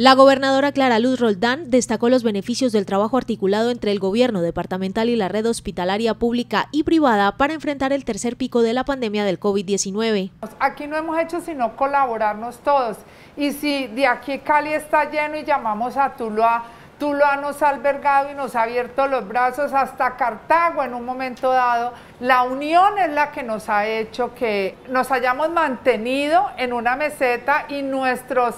La gobernadora Clara Luz Roldán destacó los beneficios del trabajo articulado entre el gobierno departamental y la red hospitalaria pública y privada para enfrentar el tercer pico de la pandemia del COVID-19. Aquí no hemos hecho sino colaborarnos todos. Y si de aquí Cali está lleno y llamamos a Tuluá, Tuluá nos ha albergado y nos ha abierto los brazos hasta Cartago en un momento dado. La unión es la que nos ha hecho que nos hayamos mantenido en una meseta y nuestros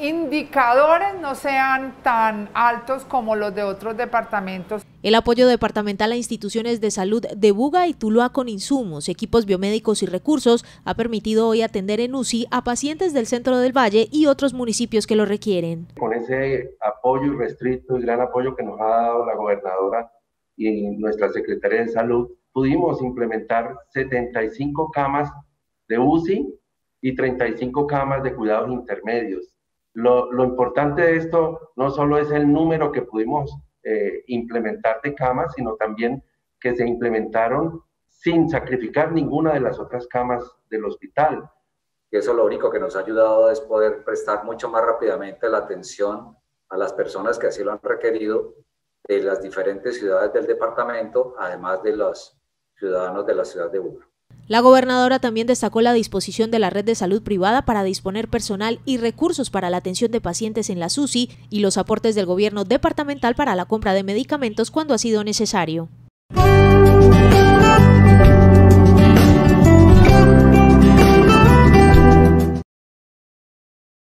indicadores no sean tan altos como los de otros departamentos. El apoyo departamental a instituciones de salud de Buga y Tuluá con insumos, equipos biomédicos y recursos ha permitido hoy atender en UCI a pacientes del centro del Valle y otros municipios que lo requieren. Con ese apoyo irrestricto y gran apoyo que nos ha dado la gobernadora y nuestra secretaria de salud, pudimos implementar 75 camas de UCI y 35 camas de cuidados intermedios lo, importante de esto no solo es el número que pudimos eh, implementar de camas, sino también que se implementaron sin sacrificar ninguna de las otras camas del hospital. Eso lo único que nos ha ayudado es poder prestar mucho más rápidamente la atención a las personas que así lo han requerido de las diferentes ciudades del departamento, además de los ciudadanos de la ciudad de Buga. La gobernadora también destacó la disposición de la red de salud privada para disponer personal y recursos para la atención de pacientes en la SUSI y los aportes del gobierno departamental para la compra de medicamentos cuando ha sido necesario.